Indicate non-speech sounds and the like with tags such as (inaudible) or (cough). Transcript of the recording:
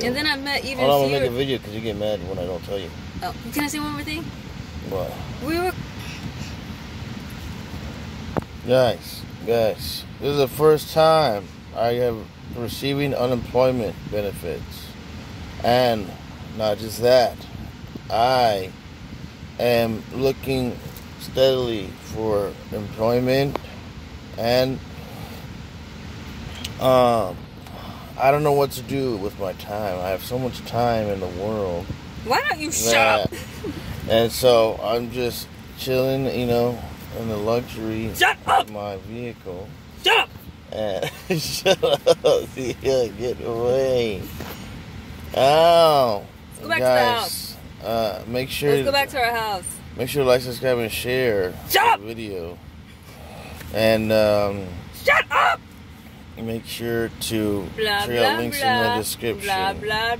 video. And then I met even Hold on, I'm gonna make a video because you get mad when I don't tell you. oh, can I say one more thing? What? We were. Guys, guys, this is the first time I have receiving unemployment benefits. And not just that, I am looking steadily for employment and um I don't know what to do with my time. I have so much time in the world. Why don't you shut up? (laughs) And so I'm just chilling, you know, in the luxury Shut up! of my vehicle. Shut up! And (laughs) shut up, (laughs) yeah, get away. Ow. Let's go back to the Guys, uh, make sure Let's go back to our house. make sure to like, subscribe, and share Shut up! the video. And um, Shut up! Make sure to Blah check blah out links in the description. Blah blah